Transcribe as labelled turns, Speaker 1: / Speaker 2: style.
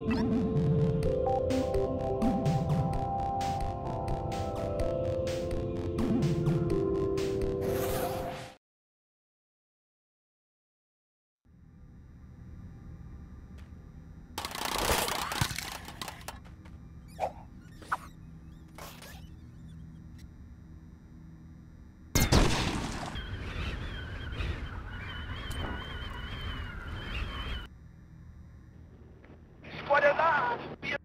Speaker 1: Thank you Squad alive! Be